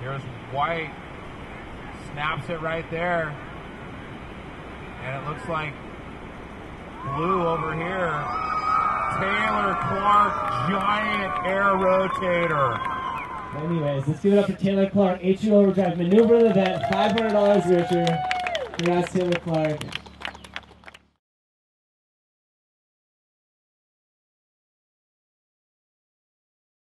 Here's White. Snaps it right there. And it looks like blue over here. Taylor Clark, giant air rotator. Anyways, let's give it up for Taylor Clark, H2O Overdrive, maneuver the event, $500 richer. Congrats, Taylor Clark.